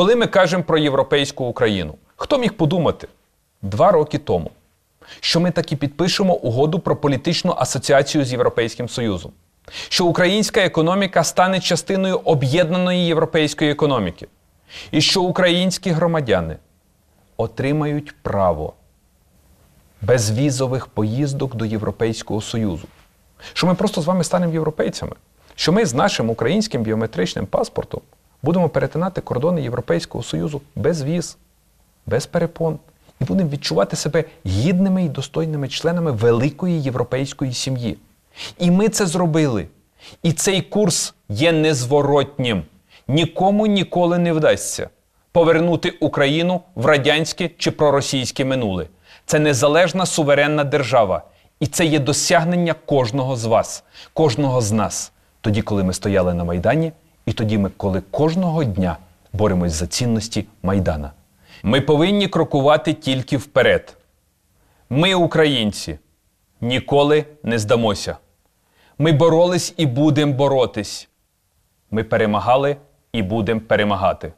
Коли ми кажемо про європейську Україну, хто міг подумати два роки тому, що ми таки підпишемо угоду про політичну асоціацію з Європейським Союзом, що українська економіка стане частиною об'єднаної європейської економіки, і що українські громадяни отримають право безвізових поїздок до Європейського Союзу. Що ми просто з вами станемо європейцями, що ми з нашим українським біометричним паспортом будемо перетинати кордони Європейського Союзу без віз, без перепон, і будемо відчувати себе гідними і достойними членами великої європейської сім'ї. І ми це зробили. І цей курс є незворотнім. Нікому ніколи не вдасться повернути Україну в радянське чи проросійське минуле. Це незалежна суверенна держава. І це є досягнення кожного з вас, кожного з нас. Тоді, коли ми стояли на Майдані, і тоді, ми, коли кожного дня боремось за цінності Майдана. Ми повинні крокувати тільки вперед. Ми, українці, ніколи не здамося. Ми боролись і будемо боротись. Ми перемагали і будемо перемагати.